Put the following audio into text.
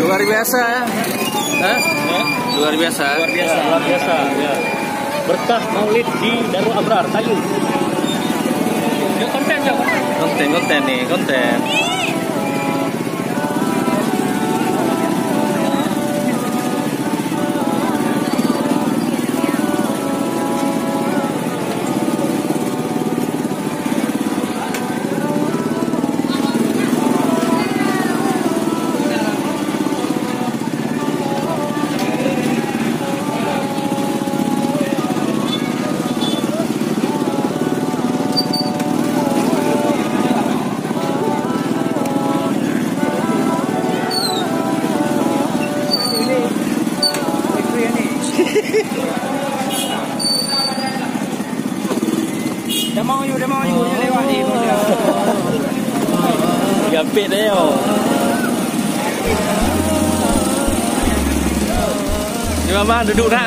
luar biasa ya. Hah? Ya? luar biasa luar biasa ya, luar biasa ya. berkah maulid di Darul Abrar Tayu ya, ya, konten konten konten nih konten เป็ดแล้วเดี๋ยวมาบ้ดูดูนะ